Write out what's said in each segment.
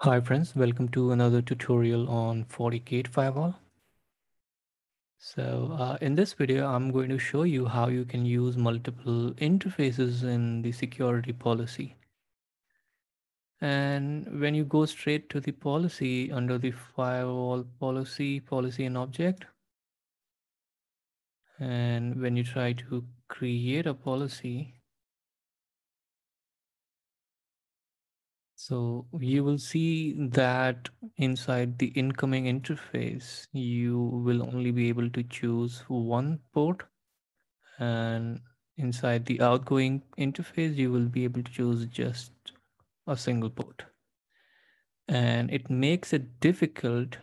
Hi friends, welcome to another tutorial on FortiGate firewall. So uh, in this video, I'm going to show you how you can use multiple interfaces in the security policy. And when you go straight to the policy under the firewall policy, policy and object, and when you try to create a policy, So you will see that inside the incoming interface, you will only be able to choose one port and inside the outgoing interface, you will be able to choose just a single port. And it makes it difficult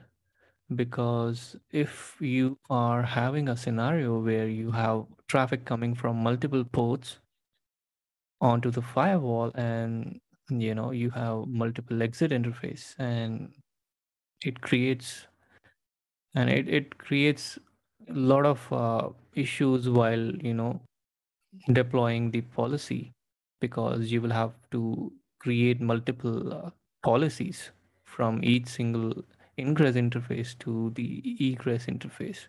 because if you are having a scenario where you have traffic coming from multiple ports onto the firewall and you know you have multiple exit interface and it creates and it, it creates a lot of uh, issues while you know deploying the policy because you will have to create multiple uh, policies from each single ingress interface to the egress interface.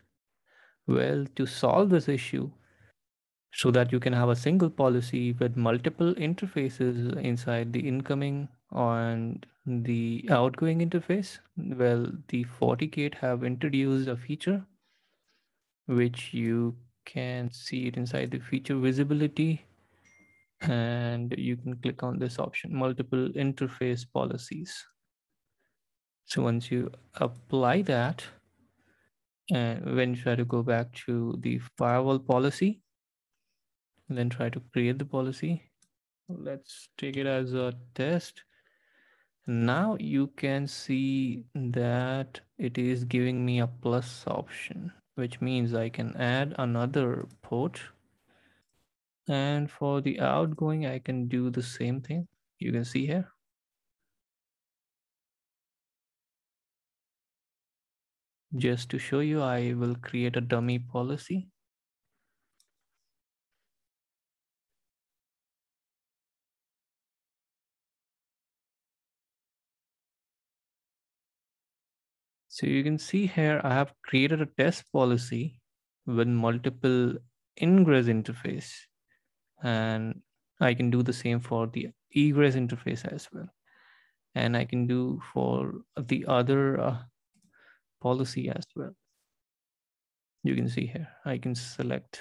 Well to solve this issue so that you can have a single policy with multiple interfaces inside the incoming and the outgoing interface. Well, the FortiGate have introduced a feature which you can see it inside the feature visibility and you can click on this option, multiple interface policies. So once you apply that, and when you try to go back to the firewall policy, and then try to create the policy. Let's take it as a test. Now you can see that it is giving me a plus option, which means I can add another port. And for the outgoing, I can do the same thing. You can see here. Just to show you, I will create a dummy policy. So you can see here, I have created a test policy with multiple ingress interface and I can do the same for the egress interface as well. And I can do for the other uh, policy as well. You can see here, I can select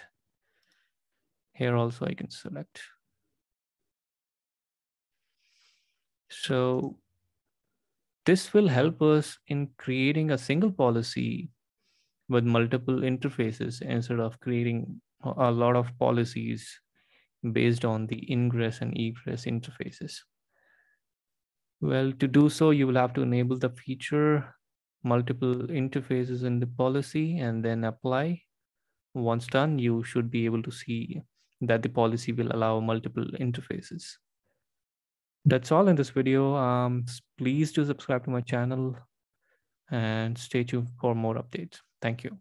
here also I can select. So this will help us in creating a single policy with multiple interfaces instead of creating a lot of policies based on the ingress and egress interfaces. Well, to do so, you will have to enable the feature multiple interfaces in the policy and then apply. Once done, you should be able to see that the policy will allow multiple interfaces. That's all in this video. Um, please do subscribe to my channel and stay tuned for more updates. Thank you.